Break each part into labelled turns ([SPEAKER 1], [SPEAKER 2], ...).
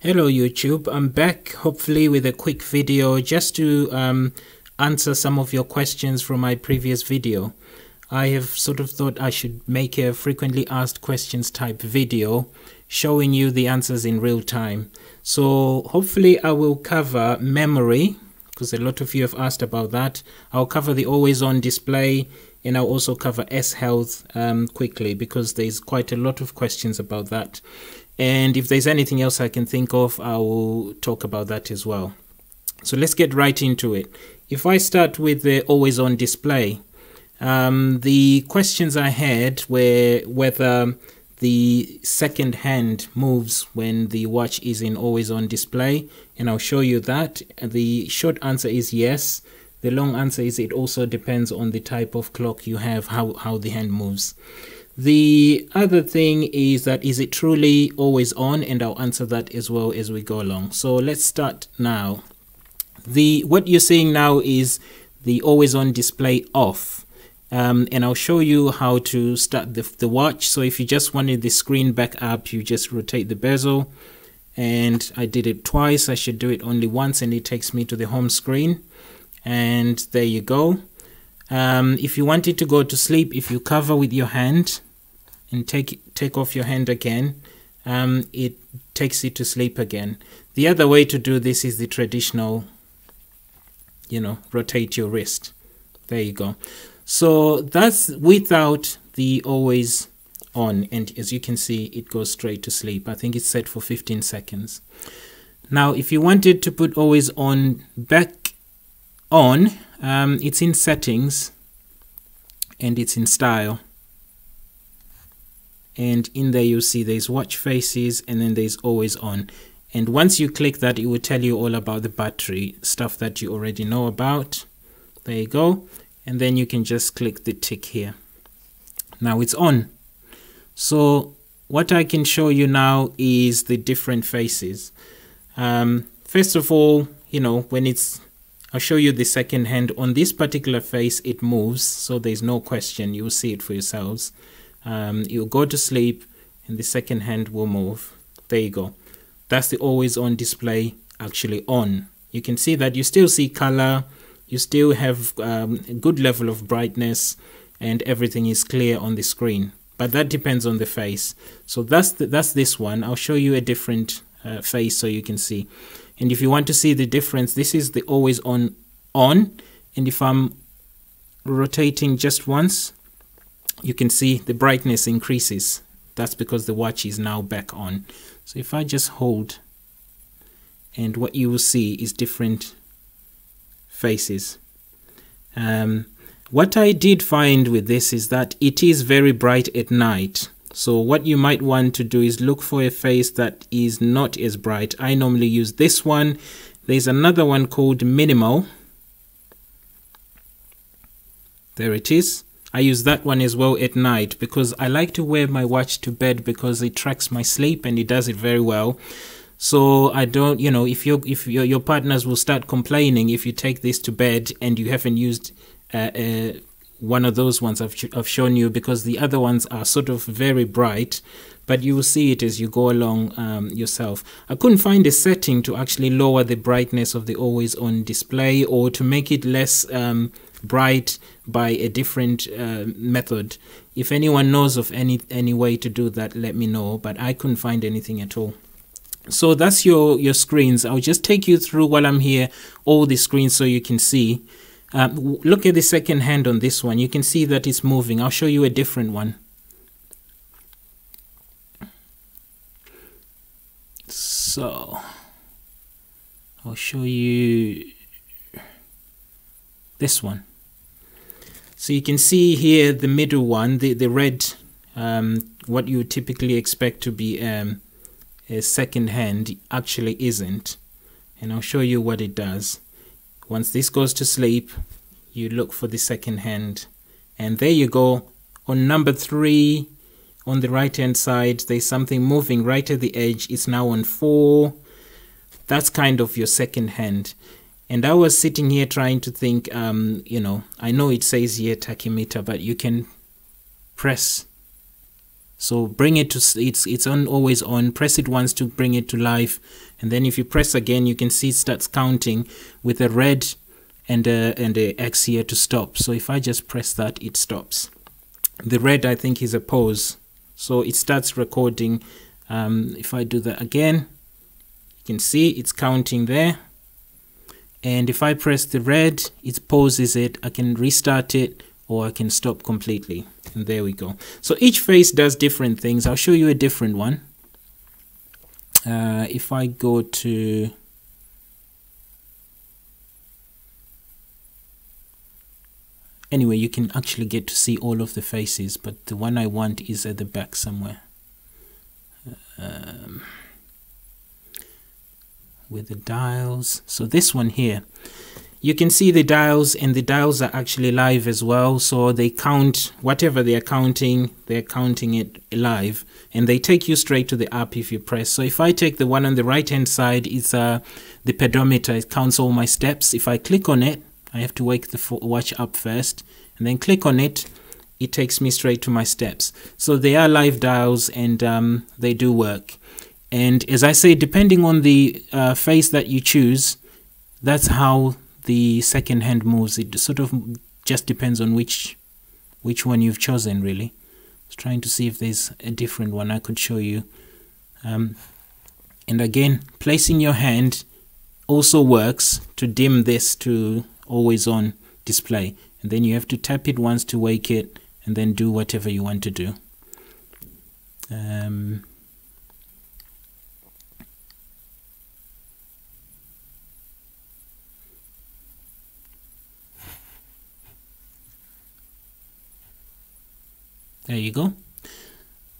[SPEAKER 1] Hello YouTube, I'm back hopefully with a quick video just to um, answer some of your questions from my previous video. I have sort of thought I should make a frequently asked questions type video showing you the answers in real time. So hopefully I will cover memory because a lot of you have asked about that. I'll cover the always on display and I'll also cover S health um, quickly because there's quite a lot of questions about that. And if there's anything else I can think of, I will talk about that as well. So let's get right into it. If I start with the always on display, um, the questions I had were whether the second hand moves when the watch is in always on display, and I'll show you that. The short answer is yes. The long answer is it also depends on the type of clock you have, how, how the hand moves. The other thing is that is it truly always on and I'll answer that as well as we go along. So let's start now. The what you're seeing now is the always on display off. Um, and I'll show you how to start the, the watch. So if you just wanted the screen back up, you just rotate the bezel and I did it twice. I should do it only once and it takes me to the home screen. And there you go. Um, if you wanted to go to sleep, if you cover with your hand, and take take off your hand again, um, it takes you to sleep again. The other way to do this is the traditional, you know, rotate your wrist. There you go. So that's without the always on. And as you can see, it goes straight to sleep. I think it's set for 15 seconds. Now, if you wanted to put always on back on, um, it's in settings and it's in style and in there you'll see there's watch faces and then there's always on. And once you click that it will tell you all about the battery stuff that you already know about. There you go. And then you can just click the tick here. Now it's on. So what I can show you now is the different faces. Um, first of all you know when it's I'll show you the second hand. On this particular face it moves so there's no question. You'll see it for yourselves um, you'll go to sleep and the second hand will move. There you go. That's the always on display actually on. You can see that you still see color. You still have um, a good level of brightness and everything is clear on the screen. But that depends on the face. So that's the, that's this one. I'll show you a different uh, face so you can see. And if you want to see the difference this is the always on on. And if I'm rotating just once you can see the brightness increases. That's because the watch is now back on. So if I just hold and what you will see is different faces. Um, what I did find with this is that it is very bright at night. So what you might want to do is look for a face that is not as bright. I normally use this one. There's another one called minimal. There it is I use that one as well at night because I like to wear my watch to bed because it tracks my sleep and it does it very well. So I don't, you know, if your if your your partners will start complaining if you take this to bed and you haven't used uh, uh, one of those ones I've, I've shown you because the other ones are sort of very bright but you will see it as you go along um, yourself. I couldn't find a setting to actually lower the brightness of the always on display or to make it less um, bright by a different uh, method. If anyone knows of any any way to do that, let me know. But I couldn't find anything at all. So that's your your screens. I'll just take you through while I'm here all the screens so you can see. Um, look at the second hand on this one. You can see that it's moving. I'll show you a different one. So I'll show you this one. So you can see here the middle one, the, the red, um, what you typically expect to be um, a second hand actually isn't. And I'll show you what it does. Once this goes to sleep, you look for the second hand. And there you go. On number three, on the right hand side, there's something moving right at the edge. It's now on four. That's kind of your second hand. And I was sitting here trying to think, um, you know, I know it says here tachymeter, but you can press. So bring it to it's it's on always on. Press it once to bring it to life. And then if you press again you can see it starts counting with a red and a, and a X here to stop. So if I just press that it stops. The red I think is a pause. So it starts recording. Um, if I do that again you can see it's counting there and if I press the red it pauses it. I can restart it or I can stop completely. And there we go. So each face does different things. I'll show you a different one. Uh, if I go to anyway you can actually get to see all of the faces but the one I want is at the back somewhere. Um, with the dials. So this one here you can see the dials and the dials are actually live as well. So they count whatever they are counting they're counting it live and they take you straight to the app if you press. So if i take the one on the right hand side it's uh the pedometer. It counts all my steps. If i click on it i have to wake the watch up first and then click on it it takes me straight to my steps. So they are live dials and um, they do work and as i say depending on the uh, face that you choose that's how the second hand moves. It sort of just depends on which which one you've chosen really. I was trying to see if there's a different one I could show you. Um, and again, placing your hand also works to dim this to always on display. And then you have to tap it once to wake it and then do whatever you want to do. Um, There you go.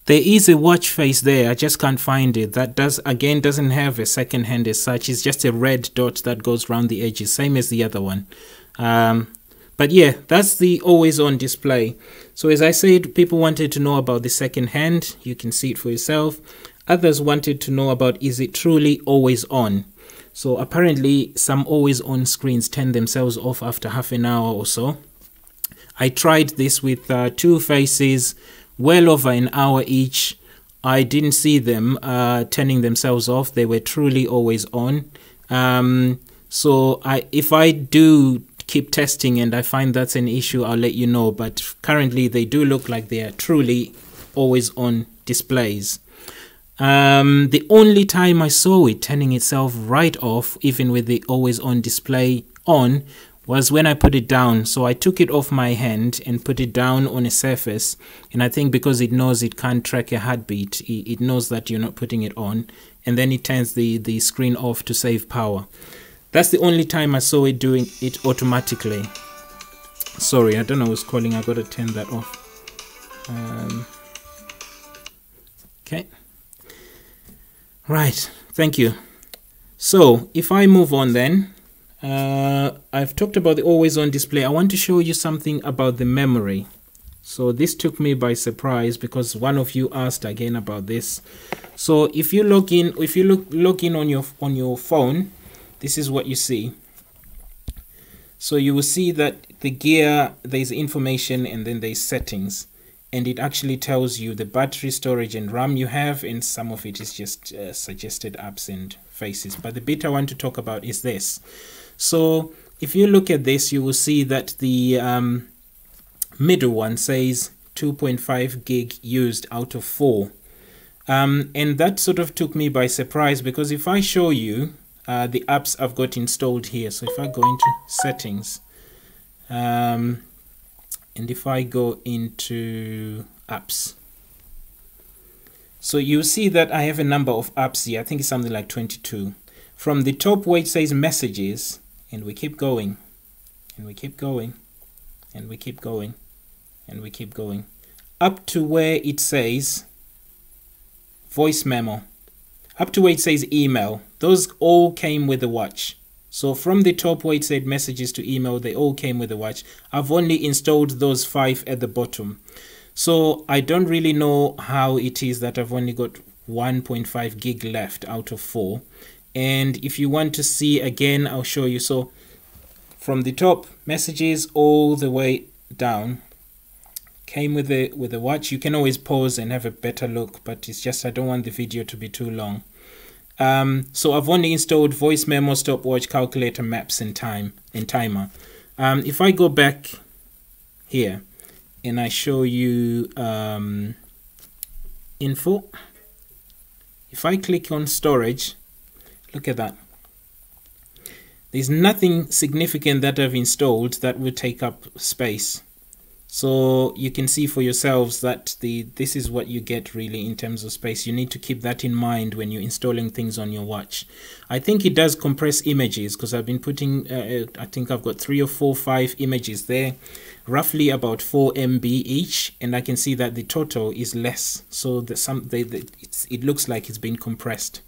[SPEAKER 1] There is a watch face there. I just can't find it. That does again doesn't have a second hand as such. It's just a red dot that goes around the edges, same as the other one. Um, but yeah, that's the always on display. So as I said, people wanted to know about the second hand. You can see it for yourself. Others wanted to know about is it truly always on? So apparently some always on screens turn themselves off after half an hour or so. I tried this with uh, two faces, well over an hour each. I didn't see them uh, turning themselves off. They were truly always on. Um, so I, if I do keep testing and I find that's an issue, I'll let you know. But currently, they do look like they are truly always on displays. Um, the only time I saw it turning itself right off, even with the always on display on, was when I put it down. So I took it off my hand and put it down on a surface. And I think because it knows it can't track a heartbeat, it knows that you're not putting it on. And then it turns the, the screen off to save power. That's the only time I saw it doing it automatically. Sorry, I don't know who's calling. I gotta turn that off. Um, okay. Right, thank you. So if I move on then, uh, I've talked about the always on display. I want to show you something about the memory. So this took me by surprise because one of you asked again about this. So if you log in, if you look log in on your on your phone, this is what you see. So you will see that the gear there's information and then there's settings and it actually tells you the battery storage and RAM you have and some of it is just uh, suggested apps and faces. But the bit I want to talk about is this. So if you look at this, you will see that the um, middle one says 2.5 gig used out of 4. Um, and that sort of took me by surprise because if I show you uh, the apps I've got installed here, so if I go into settings, um, and if I go into apps, so you see that I have a number of apps here. I think it's something like 22. From the top where it says messages, and we keep going and we keep going and we keep going and we keep going. Up to where it says voice memo. Up to where it says email. Those all came with the watch. So from the top where it said messages to email they all came with the watch. I've only installed those five at the bottom. So i don't really know how it is that i've only got 1.5 gig left out of 4 and if you want to see again I'll show you. So from the top messages all the way down. Came with the with the watch. You can always pause and have a better look but it's just I don't want the video to be too long. Um, so I've only installed voice memo stopwatch calculator maps and time and timer. Um, if I go back here and I show you um, info. If I click on storage look at that. There's nothing significant that I've installed that would take up space. So you can see for yourselves that the this is what you get really in terms of space. You need to keep that in mind when you're installing things on your watch. I think it does compress images because i've been putting uh, uh, i think i've got three or four five images there roughly about 4 mb each and i can see that the total is less. So that some they, they it looks like it's been compressed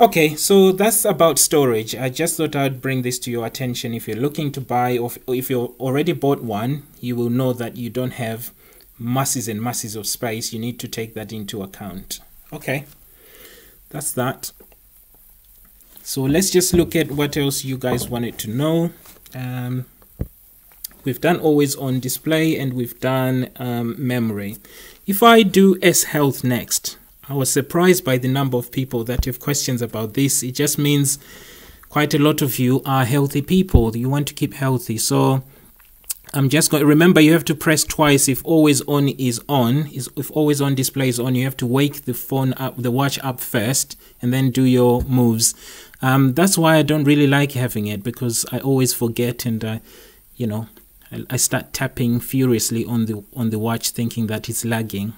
[SPEAKER 1] Okay, so that's about storage. I just thought I'd bring this to your attention. If you're looking to buy or if you already bought one, you will know that you don't have masses and masses of space. You need to take that into account. Okay, that's that. So let's just look at what else you guys wanted to know. Um, we've done always on display and we've done um, memory. If I do S Health next, I was surprised by the number of people that have questions about this. It just means quite a lot of you are healthy people. You want to keep healthy. So I'm just going to remember you have to press twice if always on is on if always on display is on you have to wake the phone up the watch up first and then do your moves um, that's why I don't really like having it because I always forget and I, you know I, I start tapping furiously on the on the watch thinking that it's lagging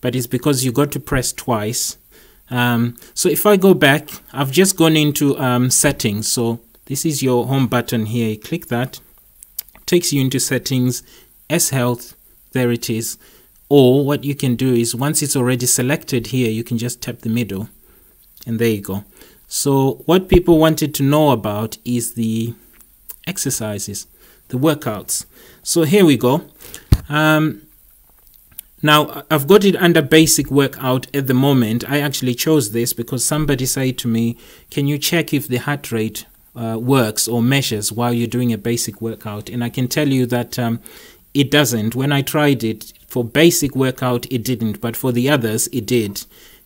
[SPEAKER 1] but it's because you got to press twice. Um, so if I go back, I've just gone into um, settings. So this is your home button here. You click that, takes you into settings, S Health, there it is. Or what you can do is once it's already selected here, you can just tap the middle and there you go. So what people wanted to know about is the exercises, the workouts. So here we go. Um, now, I've got it under basic workout at the moment. I actually chose this because somebody said to me, Can you check if the heart rate uh, works or measures while you're doing a basic workout? And I can tell you that um, it doesn't. When I tried it for basic workout, it didn't, but for the others, it did.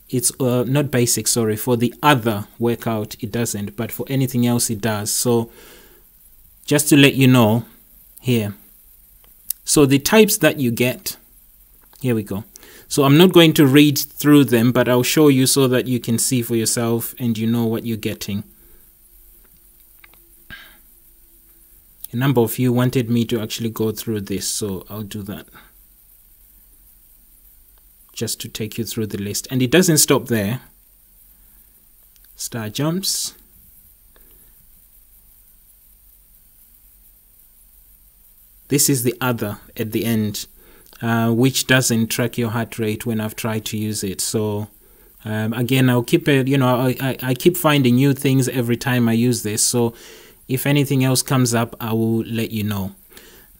[SPEAKER 1] It's uh, not basic, sorry. For the other workout, it doesn't, but for anything else, it does. So, just to let you know here. So, the types that you get here we go. So I'm not going to read through them, but I'll show you so that you can see for yourself and you know what you're getting. A number of you wanted me to actually go through this, so I'll do that. Just to take you through the list. And it doesn't stop there. Star jumps. This is the other at the end uh, which doesn't track your heart rate when I've tried to use it. So um, again, I'll keep it, you know, I, I, keep finding new things every time I use this. So if anything else comes up, I will let you know.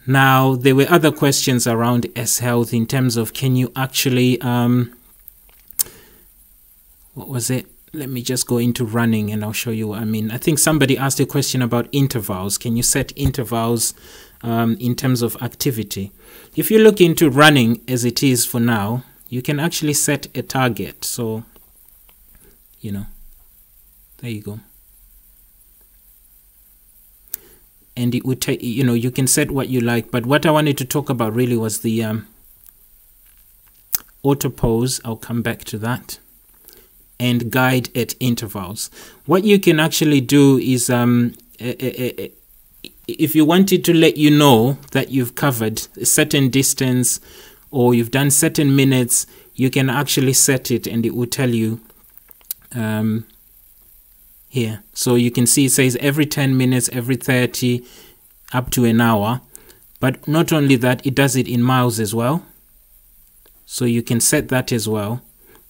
[SPEAKER 1] Now, there were other questions around S Health in terms of can you actually, um, what was it? Let me just go into running and I'll show you I mean. I think somebody asked a question about intervals. Can you set intervals um, in terms of activity? If you look into running as it is for now, you can actually set a target. So, you know, there you go. And it would take, you know, you can set what you like. But what I wanted to talk about really was the um, auto pause. I'll come back to that. And guide at intervals. What you can actually do is um, a, a, if you wanted to let you know that you've covered a certain distance or you've done certain minutes, you can actually set it and it will tell you um, here. So you can see it says every 10 minutes, every 30, up to an hour. But not only that, it does it in miles as well. So you can set that as well.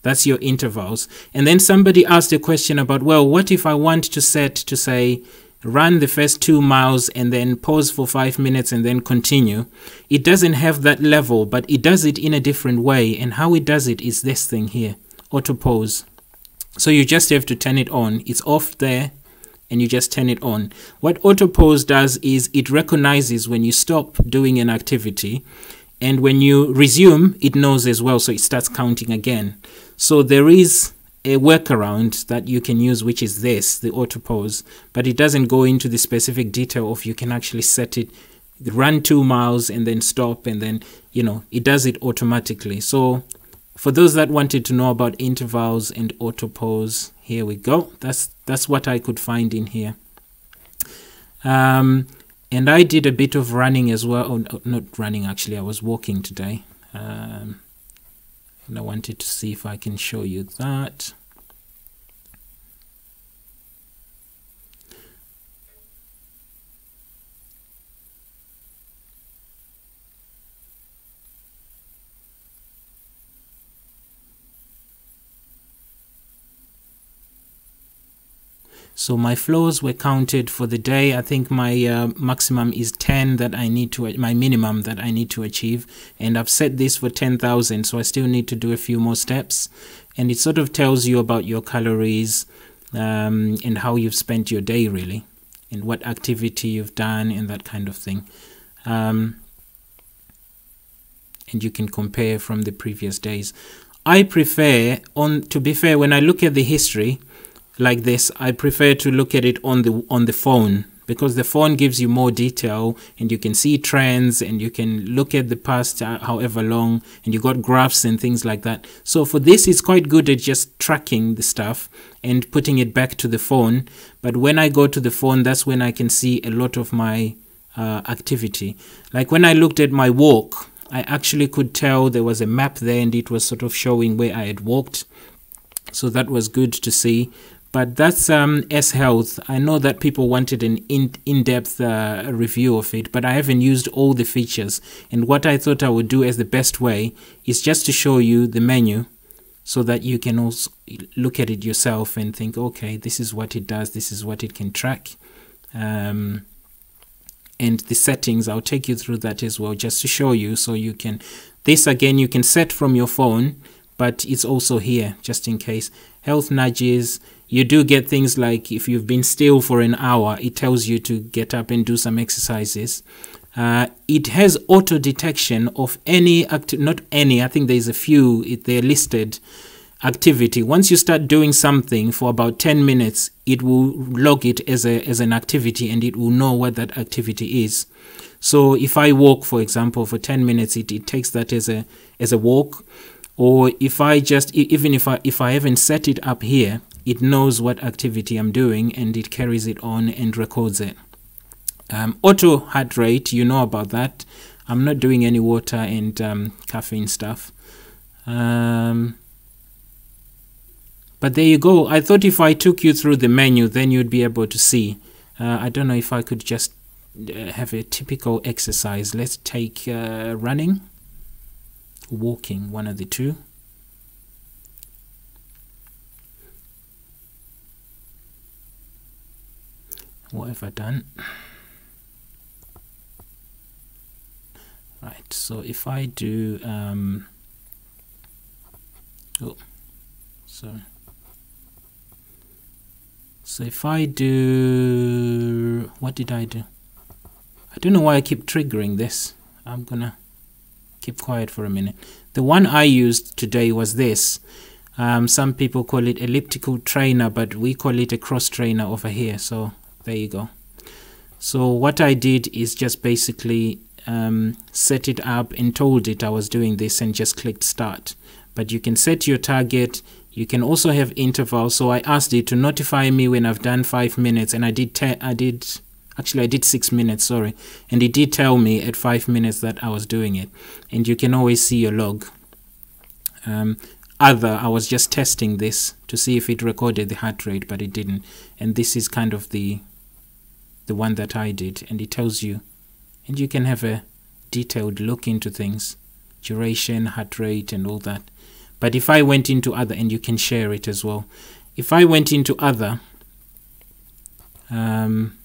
[SPEAKER 1] That's your intervals. And then somebody asked a question about, well, what if I want to set to say run the first two miles and then pause for five minutes and then continue. It doesn't have that level, but it does it in a different way. And how it does it is this thing here, auto pause. So you just have to turn it on. It's off there and you just turn it on. What auto pause does is it recognizes when you stop doing an activity and when you resume it knows as well so it starts counting again so there is a workaround that you can use which is this the auto pause but it doesn't go into the specific detail of you can actually set it run two miles and then stop and then you know it does it automatically. So for those that wanted to know about intervals and auto pause here we go. That's that's what i could find in here. Um, and i did a bit of running as well. Oh, not running actually. I was walking today. Um, and i wanted to see if i can show you that So my flows were counted for the day. I think my uh, maximum is 10 that I need to, my minimum that I need to achieve. And I've set this for 10,000. So I still need to do a few more steps. And it sort of tells you about your calories um, and how you've spent your day really. And what activity you've done and that kind of thing. Um, and you can compare from the previous days. I prefer, on to be fair, when I look at the history, like this, I prefer to look at it on the on the phone because the phone gives you more detail and you can see trends and you can look at the past uh, however long and you got graphs and things like that. So for this, it's quite good at just tracking the stuff and putting it back to the phone. But when I go to the phone, that's when I can see a lot of my uh, activity. Like when I looked at my walk, I actually could tell there was a map there and it was sort of showing where I had walked. So that was good to see but that's um, S Health. I know that people wanted an in in depth uh, review of it, but I haven't used all the features. And what I thought I would do as the best way is just to show you the menu so that you can also look at it yourself and think, okay, this is what it does, this is what it can track. Um, and the settings, I'll take you through that as well just to show you so you can. This again, you can set from your phone, but it's also here just in case. Health nudges you do get things like if you've been still for an hour, it tells you to get up and do some exercises. Uh, it has auto detection of any acti- not any i think there's a few it, they're listed activity. Once you start doing something for about 10 minutes it will log it as a as an activity and it will know what that activity is. So if i walk for example for 10 minutes it, it takes that as a as a walk. Or if i just even if i if i haven't set it up here it knows what activity I'm doing and it carries it on and records it. Um, auto heart rate, you know about that. I'm not doing any water and um, caffeine stuff. Um, but there you go. I thought if I took you through the menu, then you'd be able to see. Uh, I don't know if I could just uh, have a typical exercise. Let's take uh, running, walking, one of the two. What have I done? Right so if I do um, oh sorry. So if I do what did I do? I don't know why I keep triggering this. I'm gonna keep quiet for a minute. The one I used today was this. Um, some people call it elliptical trainer but we call it a cross trainer over here so there you go. So what I did is just basically um, set it up and told it I was doing this and just clicked start. But you can set your target. You can also have intervals so I asked it to notify me when I've done five minutes and I did I did actually I did six minutes sorry. And it did tell me at five minutes that I was doing it. And you can always see your log. Um, other I was just testing this to see if it recorded the heart rate but it didn't. And this is kind of the the one that I did, and it tells you, and you can have a detailed look into things, duration, heart rate, and all that. But if I went into other, and you can share it as well, if I went into other, um,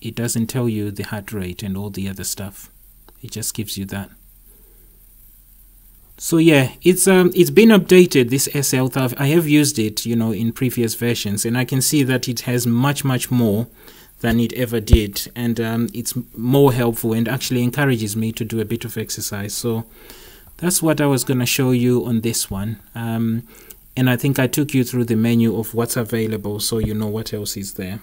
[SPEAKER 1] it doesn't tell you the heart rate and all the other stuff. It just gives you that. So yeah, it's um it's been updated this S Health. I have used it, you know, in previous versions, and I can see that it has much much more than it ever did. And um, it's more helpful and actually encourages me to do a bit of exercise. So that's what I was going to show you on this one. Um, and I think I took you through the menu of what's available so you know what else is there.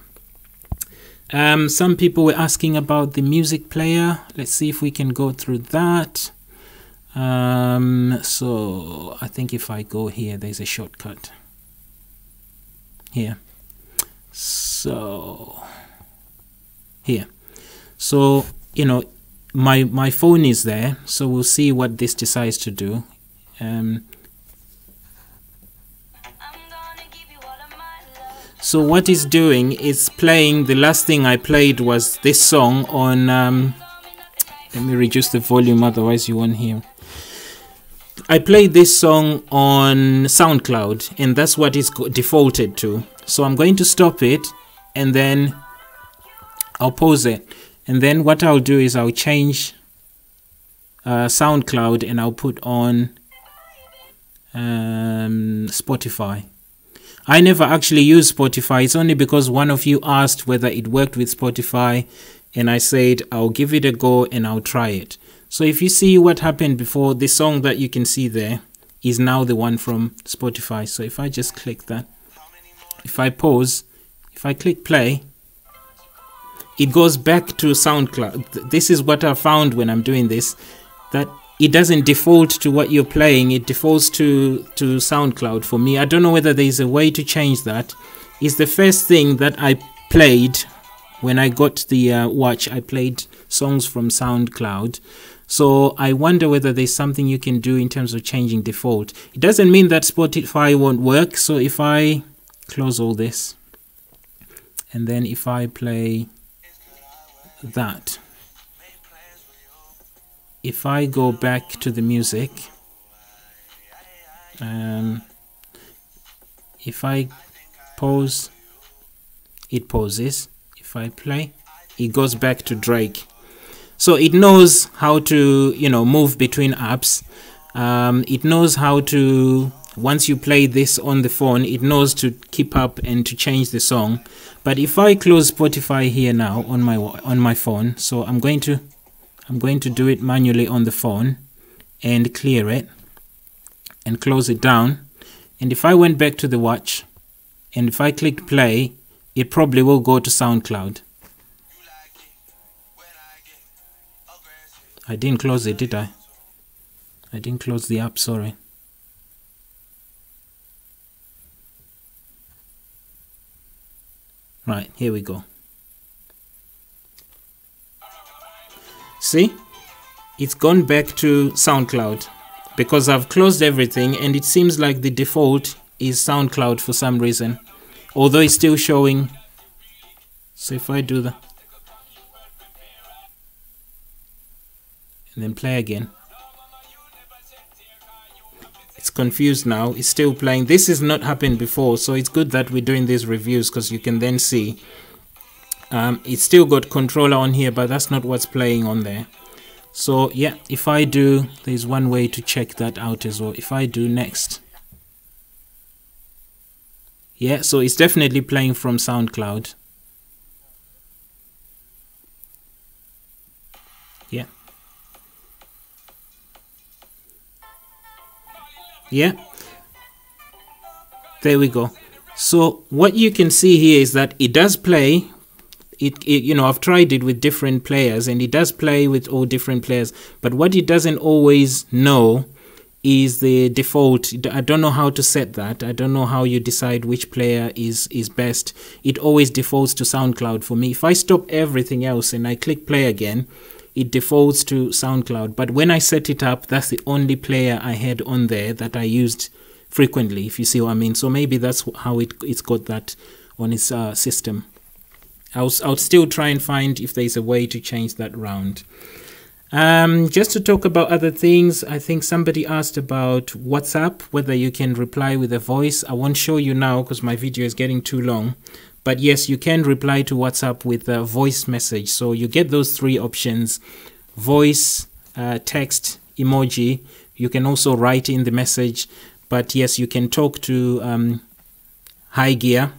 [SPEAKER 1] Um, some people were asking about the music player. Let's see if we can go through that. Um, so I think if I go here, there's a shortcut here. So here. So, you know, my my phone is there, so we'll see what this decides to do. Um, so what it's doing is playing the last thing I played was this song on um, let me reduce the volume otherwise you won't hear I played this song on SoundCloud and that's what it's defaulted to so I'm going to stop it and then I'll pause it and then what I'll do is I'll change uh, SoundCloud and I'll put on um, Spotify I never actually use Spotify. It's only because one of you asked whether it worked with Spotify, and I said I'll give it a go and I'll try it. So if you see what happened before, the song that you can see there is now the one from Spotify. So if I just click that, if I pause, if I click play, it goes back to SoundCloud. This is what I found when I'm doing this, that it doesn't default to what you're playing. It defaults to to SoundCloud for me. I don't know whether there's a way to change that. It's the first thing that I played when I got the uh, watch. I played songs from SoundCloud so I wonder whether there's something you can do in terms of changing default. It doesn't mean that Spotify won't work. So if I close all this and then if I play that if I go back to the music um, if I pause it pauses. If I play it goes back to Drake so it knows how to you know move between apps. Um, it knows how to once you play this on the phone it knows to keep up and to change the song. But if I close Spotify here now on my on my phone so I'm going to I'm going to do it manually on the phone and clear it and close it down. And if I went back to the watch and if I click play it probably will go to SoundCloud I didn't close it did I? I didn't close the app sorry. Right here we go. See, it's gone back to SoundCloud. Because I've closed everything and it seems like the default is SoundCloud for some reason. Although it's still showing. So if I do that and then play again. It's confused now. It's still playing. This has not happened before, so it's good that we're doing these reviews because you can then see um, it's still got controller on here but that's not what's playing on there so yeah if I do there's one way to check that out as well if I do next yeah so it's definitely playing from SoundCloud yeah? There we go. So what you can see here is that it does play it, it, you know I've tried it with different players and it does play with all different players but what it doesn't always know is the default. I don't know how to set that. I don't know how you decide which player is is best. It always defaults to SoundCloud for me. If I stop everything else and I click play again it defaults to SoundCloud but when I set it up that's the only player I had on there that I used frequently if you see what I mean so maybe that's how it, it's got that on its uh, system I'll, I'll still try and find if there's a way to change that round. Um, just to talk about other things, I think somebody asked about WhatsApp, whether you can reply with a voice. I won't show you now because my video is getting too long. But yes, you can reply to WhatsApp with a voice message. So you get those three options voice, uh, text, emoji. You can also write in the message. But yes, you can talk to um, High Gear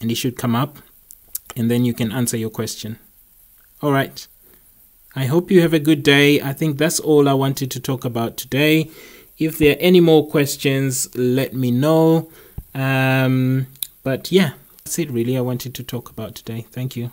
[SPEAKER 1] and it should come up. And then you can answer your question. All right. I hope you have a good day. I think that's all I wanted to talk about today. If there are any more questions, let me know. Um, but yeah, that's it really I wanted to talk about today. Thank you.